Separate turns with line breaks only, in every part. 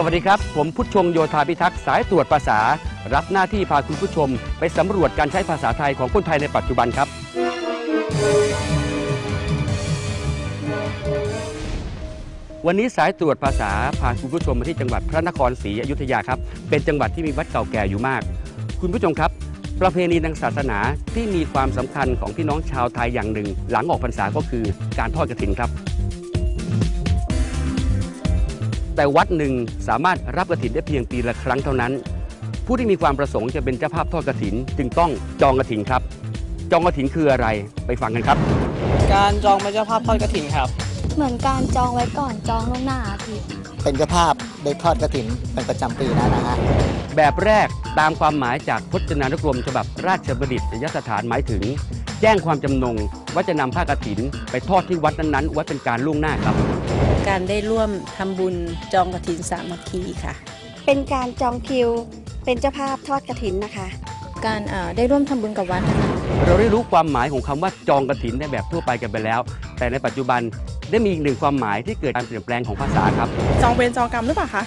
สวัสดีครับ ผมพุทธชงโยธาพิทักษ์สายตรวจภาษา รับหน้าที่พาคุณผู้ชม ไปสำรวจการใช้ภาษาไทยของคนไทยในปัจจุบันครับ วันนี้สายตรวจภาษาพาคุณผู้ชมมาที่จังหวัดพระนครศรีอยุธยาครับ เป็นจังหวัดที่มีวัดเก่าแก่อยู่มาก คุณผู้ชมครับ ประเพณีทางศาสนาที่มีความสำคัญของพี่น้องชาวไทยอย่างหนึ่ง หลังออกพรรษาก็คือการทอดกฐินครับ แต่วัดหนึ่งสามารถรับกฐินได้เพียงปีละครั้งเท่านั้น ผู้ที่มีความประสงค์จะเป็นเจ้าภาพทอดกฐิน จึงต้องจองกฐินครับ จองกฐินคืออะไรไปฟังกันครับ
การจองเป็นเจ้าภาพทอดกระถินครับ
เหมือนการจองไว้ก่อนจองล่วงหน้าอะพี่
เป็นเจ้าภาพได้ทอดกระถินเป็นประจำปีแล้วนะฮะ
แบบแรกตามความหมายจากพจนานุกรมฉบับราชบัณฑิตยสถานหมายถึง แจ้งความจำนง ว่าจะนำผ้ากฐิน ไปทอดที่วัดนั้นๆไว้เป็นการล่วงหน้าครับ
การได้ร่วมทำบุญจองกฐินสามัคคีค่ะ
เป็นการจองคิว เป็นเจ้าภาพทอดกระถินนะคะ
การเอ่อได้ร่วมทำบุญกับวัดนะคะ
เราได้รู้ความหมายของคำว่าจองกฐินในแบบทั่วไปกันไปแล้ว แต่ในปัจจุบันได้มีอีกหนึ่งความหมายที่เกิดการเปลี่ยนแปลงของภาษาครับ
จองเวรจองกรรมหรือเปล่าคะ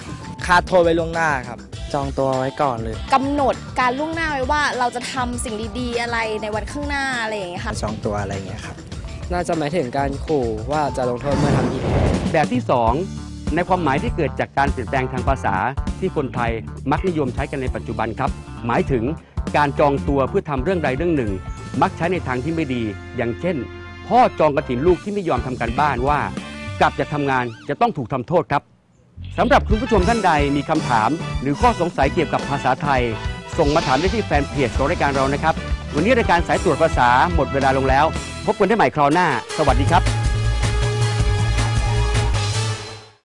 คาดโทรไว้ล่วงหน้าครับ จองตัวไว้ก่อนเลย
กำหนดการล่วงหน้าไว้ว่าเราจะทำสิ่งดีๆ อะไรในวันข้างหน้าอะไรอย่างเงี้ยค่ะ
จองตัวอะไรเงี้ยครับ น่าจะหมายถึงการขู่ว่าจะลงโทษเมื่อทำผิด
แบบที่ 2 ในความหมายที่เกิดจากการเปลี่ยนแปลงทางภาษาที่คนไทยมักนิยมใช้กันในปัจจุบันครับ หมายถึงการจองตัวเพื่อทำเรื่องใดเรื่องหนึ่ง มักใช้ในทางที่ไม่ดี อย่างเช่น พ่อจองกระถินลูกที่ไม่ยอมทำการบ้านว่า กลับจากทำงานจะต้องถูกทำโทษครับ สำหรับคุณผู้ชมท่านใดมีคำถาม หรือข้อสงสัยเกี่ยวกับภาษาไทย ส่งมาถามได้ที่แฟนเพจของรายการเรานะครับ วันนี้รายการสายตรวจภาษาหมดเวลาลงแล้ว พบกันได้ใหม่คราวหน้า สวัสดีครับ